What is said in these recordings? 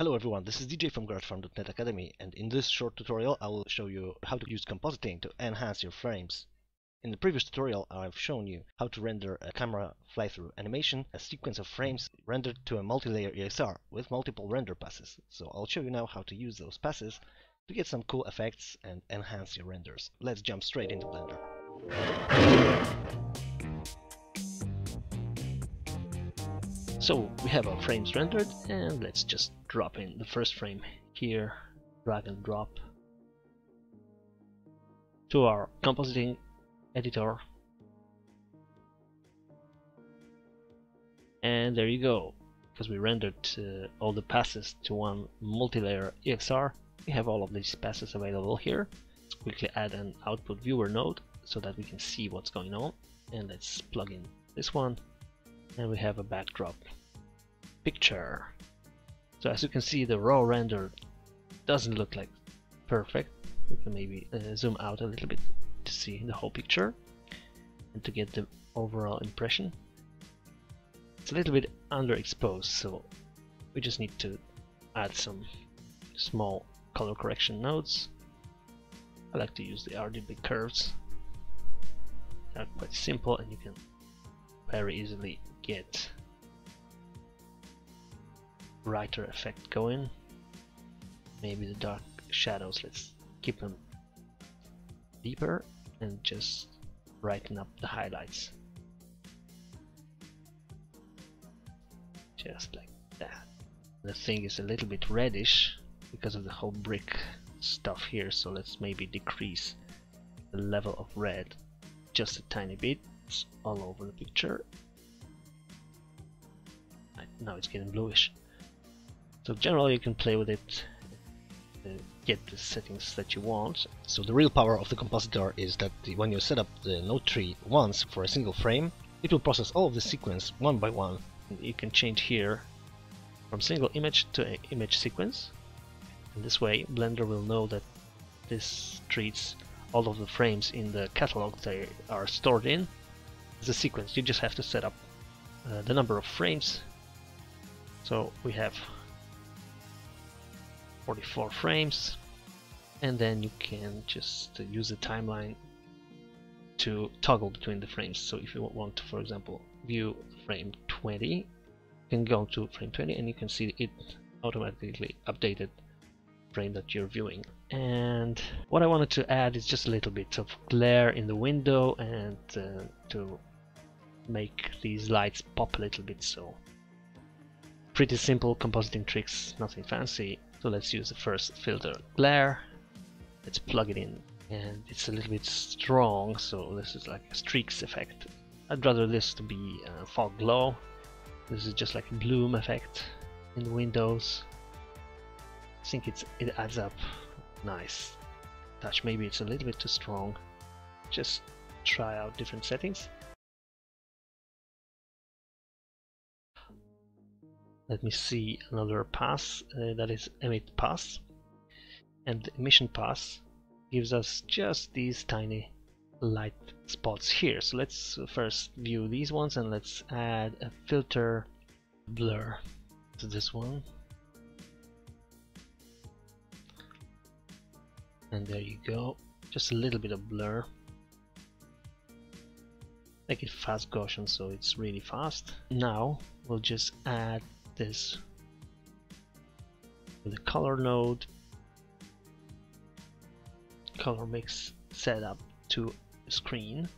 Hello everyone, this is DJ from GarageFarm.net Academy and in this short tutorial I will show you how to use compositing to enhance your frames. In the previous tutorial I've shown you how to render a camera fly-through animation, a sequence of frames rendered to a multi-layer EXR with multiple render passes. So I'll show you now how to use those passes to get some cool effects and enhance your renders. Let's jump straight into Blender. So we have our frames rendered and let's just drop in the first frame here, drag and drop to our compositing editor. And there you go, because we rendered uh, all the passes to one multi-layer EXR, we have all of these passes available here. Let's quickly add an output viewer node so that we can see what's going on. And let's plug in this one and we have a backdrop picture. So as you can see the raw render doesn't look like perfect. We can maybe uh, zoom out a little bit to see the whole picture and to get the overall impression. It's a little bit underexposed so we just need to add some small color correction nodes. I like to use the RGB curves. They're quite simple and you can very easily get brighter effect going. Maybe the dark shadows, let's keep them deeper and just brighten up the highlights. Just like that. The thing is a little bit reddish because of the whole brick stuff here, so let's maybe decrease the level of red just a tiny bit all over the picture. Now it's getting bluish. So generally you can play with it, uh, get the settings that you want. So the real power of the compositor is that when you set up the node tree once for a single frame, it will process all of the sequence one by one. You can change here from single image to image sequence. And this way Blender will know that this treats all of the frames in the catalog they are stored in as a sequence. You just have to set up uh, the number of frames. So we have 44 frames and then you can just use the timeline to toggle between the frames. So if you want to for example view frame 20 you can go to frame 20 and you can see it automatically updated frame that you're viewing. And what I wanted to add is just a little bit of glare in the window and uh, to make these lights pop a little bit. So pretty simple compositing tricks nothing fancy so let's use the first filter glare. Let's plug it in and it's a little bit strong so this is like a streaks effect. I'd rather this to be a fog glow. This is just like a bloom effect in windows. I think it's it adds up nice touch. Maybe it's a little bit too strong. Just try out different settings. Let me see another pass uh, that is emit pass. And the emission pass gives us just these tiny light spots here. So let's first view these ones and let's add a filter blur to this one. And there you go. Just a little bit of blur. Make it fast Gaussian so it's really fast. Now we'll just add this. With the color node. Color mix setup to screen.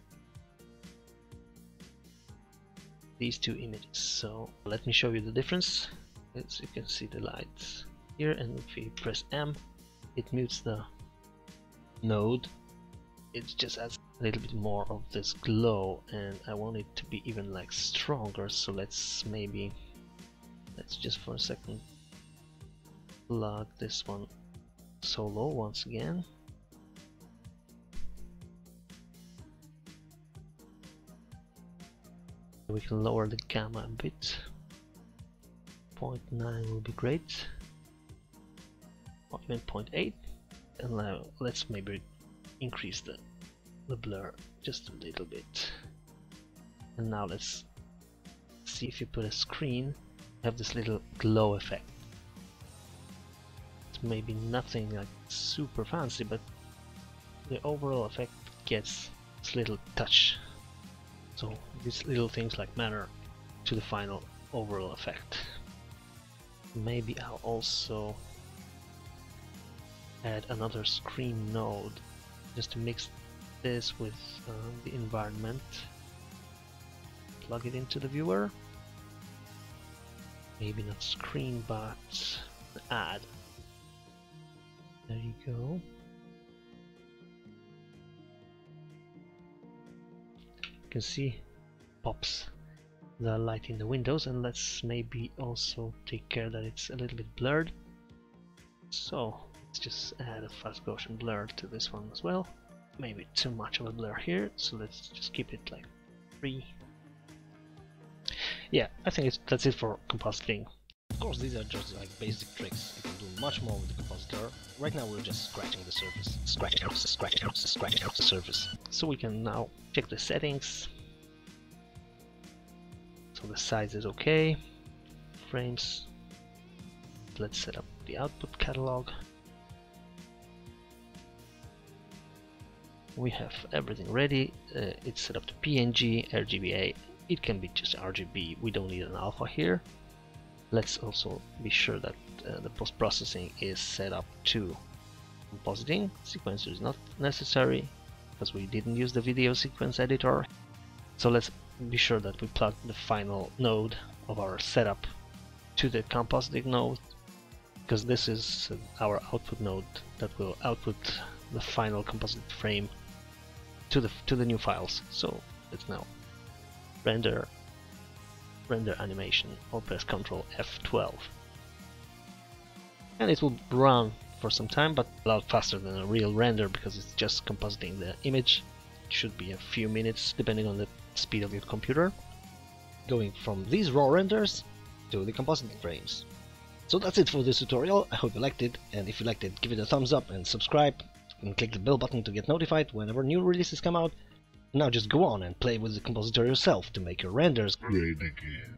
These two images. So let me show you the difference. As you can see the lights here and if we press M it mutes the node. It just adds a little bit more of this glow and I want it to be even like stronger. So let's maybe let's just for a second plug this one solo once again. We can lower the gamma a bit. 0.9 will be great. Or even 0.8 and now let's maybe increase the, the blur just a little bit. And now let's see if you put a screen have this little glow effect. It's maybe nothing like super fancy, but the overall effect gets this little touch. So these little things like matter to the final overall effect. Maybe I'll also add another screen node just to mix this with uh, the environment. Plug it into the viewer. Maybe not screen, but add. There you go. You can see pops the light in the windows and let's maybe also take care that it's a little bit blurred. So let's just add a fast Gaussian blur to this one as well. Maybe too much of a blur here, so let's just keep it like 3. Yeah, I think that's it for compositing. Of course, these are just like basic tricks. You can do much more with the compositor. Right now, we're just scratching the surface, scratching, out, scratching, out, scratching out the surface. So we can now check the settings. So the size is okay. Frames. Let's set up the output catalog. We have everything ready. Uh, it's set up to PNG, RGBA. It can be just RGB. We don't need an alpha here. Let's also be sure that uh, the post-processing is set up to compositing. Sequencer is not necessary because we didn't use the video sequence editor. So let's be sure that we plug the final node of our setup to the compositing node because this is our output node that will output the final composite frame to the to the new files. So let's now render render animation or press Ctrl F12. And it will run for some time, but a lot faster than a real render because it's just compositing the image. It should be a few minutes depending on the speed of your computer. Going from these raw renders to the compositing frames. So that's it for this tutorial, I hope you liked it, and if you liked it give it a thumbs up and subscribe, and click the bell button to get notified whenever new releases come out. Now just go on and play with the compositor yourself to make your renders great again.